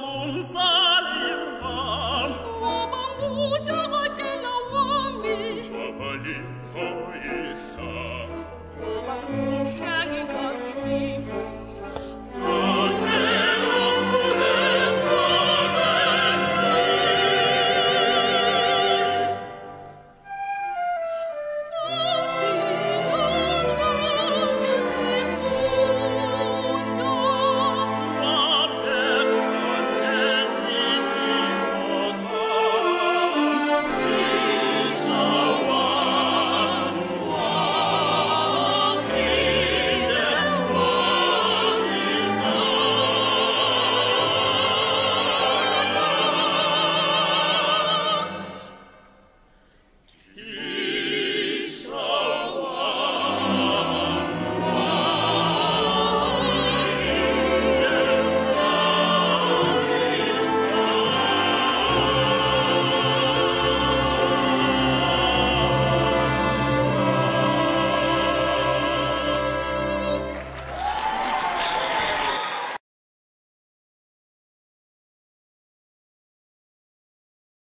Mộng